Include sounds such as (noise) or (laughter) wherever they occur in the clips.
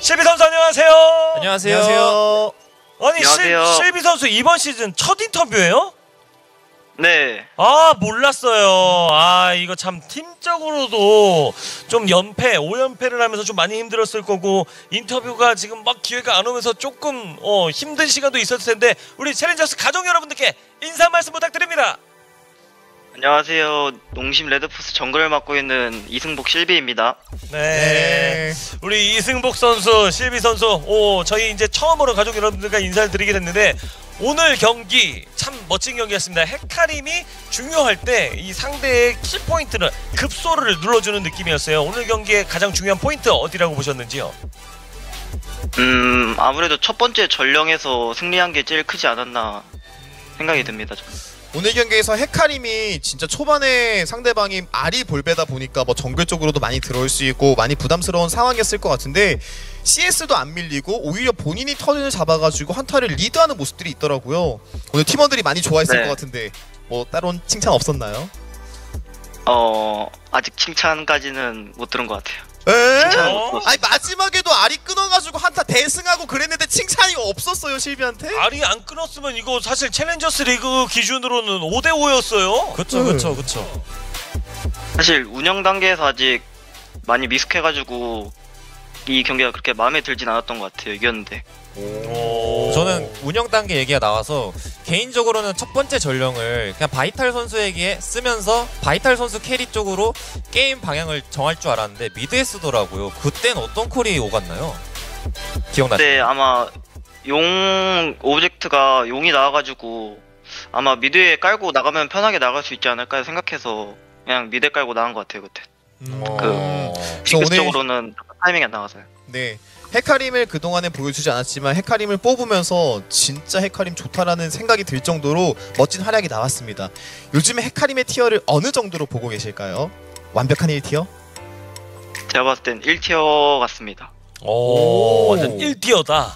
실비 선수 안녕하세요. 안녕하세요. 안녕하세요. 아니 안녕하세요. 실, 실비 선수 이번 시즌 첫 인터뷰예요? 네. 아 몰랐어요. 아 이거 참 팀적으로도 좀 연패, 5연패를 하면서 좀 많이 힘들었을 거고 인터뷰가 지금 막 기회가 안 오면서 조금 어, 힘든 시간도 있었을 텐데 우리 챌린저스 가족 여러분들께 인사 한 말씀 부탁드립니다. 안녕하세요. 농심 레드포스 정글을 맡고 있는 이승복 실비입니다. 네. 네. 우리 이승복 선수, 실비 선수, 오 저희 이제 처음으로 가족 여러분들과 인사를 드리게 됐는데 오늘 경기 참 멋진 경기였습니다. 헤카림이 중요할 때 이 상대의 키 포인트를 급소를 눌러주는 느낌이었어요. 오늘 경기의 가장 중요한 포인트 어디라고 보셨는지요? 음, 아무래도 첫 번째 전령에서 승리한 게 제일 크지 않았나 생각이 듭니다. 저는. 오늘 경기에서 헤카림이 진짜 초반에 상대방이 알이 볼배다 보니까 뭐 정글 쪽으로도 많이 들어올 수 있고 많이 부담스러운 상황이었을 것 같은데 CS도 안 밀리고 오히려 본인이 턴을 잡아가지고 한타를 리드하는 모습들이 있더라고요. 오늘 팀원들이 많이 좋아했을 네. 것 같은데 뭐 따로 칭찬 없었나요? 어, 아직 칭찬까지는 못 들은 것 같아요. 에? 칭찬 어? 못 아니 마지막에도 아리 끊어가지고 한타 대승하고 그랬는데 칭찬이 없었어요 실비한테? 아리 안 끊었으면 이거 사실 챌린저스 리그 기준으로는 5대 5였어요. 그쵸, 네. 그쵸, 그쵸. 사실 운영 단계에서 아직 많이 미숙해가지고 이 경기가 그렇게 마음에 들진 않았던 것 같아요. 이겼는데. 오. 저는 운영 단계 얘기가 나와서 개인적으로는 첫 번째 전령을 그냥 바이탈 선수에게 쓰면서 바이탈 선수 carry 쪽으로 게임 방향을 정할 줄 알았는데 mid에 쓰더라고요. 그땐 어떤 콜이 오갔나요? 기억나시나요? 그때 아마 용 object가 용이 나와가지고 아마 mid에 깔고 나가면 편하게 나갈 수 있지 않을까 생각해서 그냥 mid에 깔고 나간 것 같아요 그때 음. 어... 그래서 오늘 징크스적으로는 타이밍이 안 나가서요 네. 헤카림을 그동안에 보여주지 않았지만 헤카림을 뽑으면서 진짜 헤카림 좋다라는 생각이 들 정도로 멋진 활약이 나왔습니다. 요즘에 헤카림의 tier를 어느 정도로 보고 계실까요? 완벽한 1 tier? 제가 봤을 땐 1 tier 같습니다 오, 완전 1 tier다.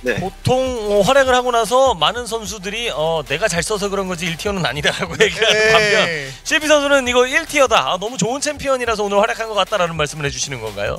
네 보통 어, 활약을 하고 나서 많은 선수들이 어, 내가 잘 써서 그런 거지 1티어는 아니다라고 (laughs) 얘기를 하는 반면 네. 실비 선수는 이거 1티어다. 아, 너무 좋은 챔피언이라서 오늘 활약한 것 같다라는 말씀을 해주시는 건가요?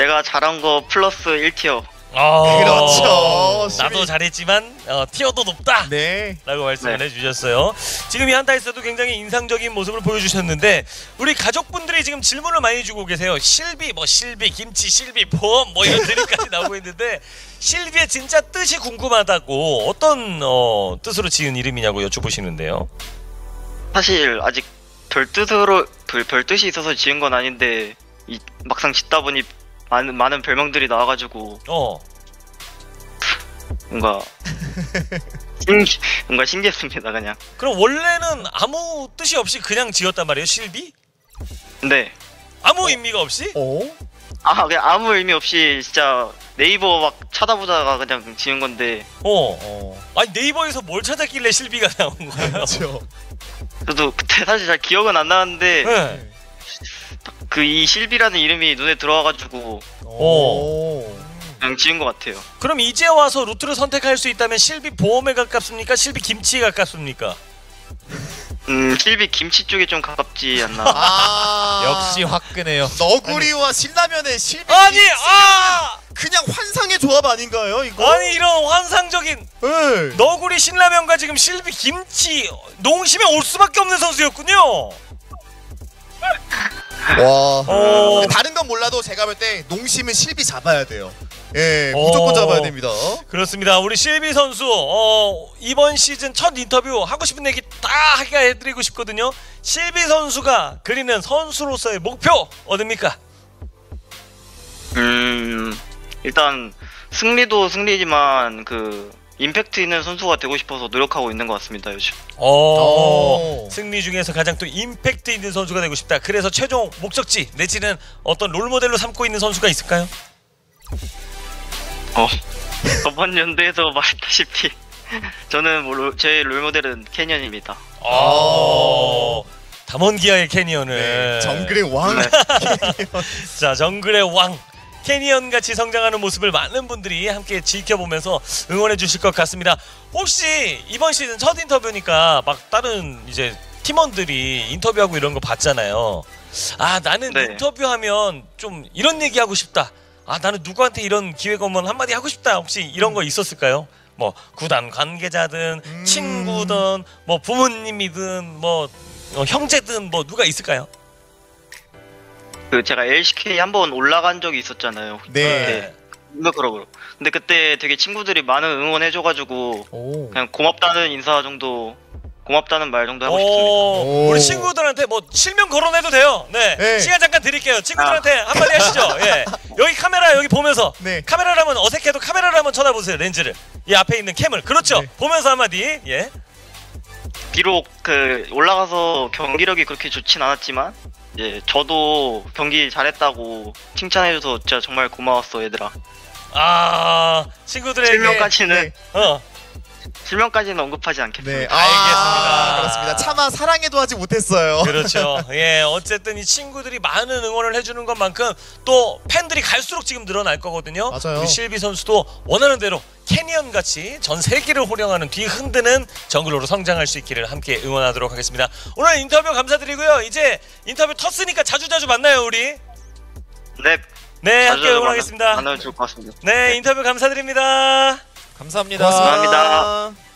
내가 잘한 거 플러스 1티어 아, 그렇죠. 나도 잘했지만 어, 티어도 높다. 네. 라고 말씀을 네. 해주셨어요. 지금 이 한타에서도 굉장히 인상적인 모습을 보여주셨는데 우리 가족분들이 지금 질문을 많이 주고 계세요. 실비, 뭐 실비, 김치, 실비, 보험 뭐 이런 드립까지 (laughs) 나오고 있는데 실비의 진짜 뜻이 궁금하다고 어떤 어, 뜻으로 지은 이름이냐고 여쭤보시는데요. 사실 아직 별 뜻으로 별, 별 뜻이 있어서 지은 건 아닌데 이, 막상 짓다 보니 많은 많은 별명들이 나와가지고 어, 뭔가 (laughs) 신기 뭔가 신기했습니다 그냥 그럼 원래는 아무 뜻이 없이 그냥 지었단 말이에요, 실비? 근데 아무 의미가 없이? 어? 아 그냥 아무 의미 없이 진짜 네이버 막 찾아보다가 그냥 지은 건데 어. 어. 아니 네이버에서 뭘 찾았길래 실비가 나온 거예요? (laughs) 그렇죠. 저도 그때 사실 잘 기억은 안 나는데 네. 그 이 실비라는 이름이 눈에 들어와가지고 오. 그냥 지은 것 같아요. 그럼 이제 와서 루트를 선택할 수 있다면 실비 보험에 가깝습니까? 실비 김치에 가깝습니까? 음 실비 김치 쪽에 좀 가깝지 않나. 아. 역시 화끈해요. 너구리와 신라면의 실비 아니 아 그냥 환상의 조합 아닌가요, 이거? 아니 이런 환상적인 네. 너구리 신라면과 지금 실비 김치 농심에 올 수밖에 없는 선수였군요. (laughs) 와. 어, 다른 건 몰라도 제가 볼 때 농심은 실비 잡아야 돼요. 예, 어. 무조건 잡아야 됩니다. 그렇습니다. 우리 실비 선수 어, 이번 시즌 첫 인터뷰 하고 싶은 얘기 다 하게 해드리고 싶거든요. 실비 선수가 그리는 선수로서의 목표 어딥니까? 음 일단 승리도 승리지만 그 임팩트 있는 선수가 되고 싶어서 노력하고 있는 것 같습니다 요즘. 어, 오. 승리 중에서 가장 또 임팩트 있는 선수가 되고 싶다. 그래서 최종 목적지 내지는 어떤 롤 모델로 삼고 있는 선수가 있을까요? 어 (laughs) 저번 연도에서 말했다시피 저는 뭐 롤- 제 롤모델은 캐년입니다. 어, 담원기아의 캐니언을 네, 정글의 왕. 네. (laughs) 자 정글의 왕 캐니언 같이 성장하는 모습을 많은 분들이 함께 지켜보면서 응원해 주실 것 같습니다. 혹시 이번 시즌 첫 인터뷰니까 막 다른 이제 팀원들이 인터뷰하고 이런 거 봤잖아요. 아 나는 네. 인터뷰하면 좀 이런 얘기 하고 싶다. 아 나는 누구한테 이런 기회가 오면 한마디 하고 싶다 혹시 이런 거 있었을까요? 뭐 구단 관계자든 음. 친구든 뭐 부모님이든 뭐 어, 형제든 뭐 누가 있을까요? 그 제가 LCK 한 번 올라간 적이 있었잖아요. 네. 홈그룹으로. 근데 그때 되게 친구들이 많은 응원해줘가지고 오. 그냥 고맙다는 인사 정도, 고맙다는 말 정도 하고 싶습니다. 오, 오. 우리 친구들한테 뭐 실명 거론해도 돼요. 네. 네. 시간 잠깐 드릴게요. 친구들한테 한마디 하시죠. (laughs) 예. 여기 카메라 여기 보면서 네. 카메라라면 어색해도 카메라를 한번 쳐다보세요. 렌즈를. 이 앞에 있는 캠을. 그렇죠. 네. 보면서 한마디. 예. 비록 그 올라가서 경기력이 그렇게 좋진 않았지만 예 저도 경기 잘했다고 칭찬해줘서 진짜 정말 고마웠어 얘들아. 아, 친구들에게 실명까지는 네. 어. 실명까지는 언급하지 않겠습니다. 네. 알겠습니다. 아, 그렇습니다. 차마 사랑해도 하지 못했어요. 그렇죠. (laughs) 예, 어쨌든 이 친구들이 많은 응원을 해주는 것만큼 또 팬들이 갈수록 지금 늘어날 거거든요. 맞아요. 실비 선수도 원하는 대로 캐니언 같이 전 세계를 호령하는 뒤 흔드는 정글러로 성장할 수 있기를 함께 응원하도록 하겠습니다. 오늘 인터뷰 감사드리고요. 이제 인터뷰 텄으니까 자주자주 만나요, 우리. 네. 네, 함께 응원하겠습니다. 만나면 좋을 것 같습니다. 네, 인터뷰 감사드립니다. 감사합니다. 고맙습니다. 감사합니다.